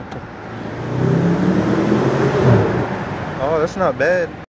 oh, that's not bad.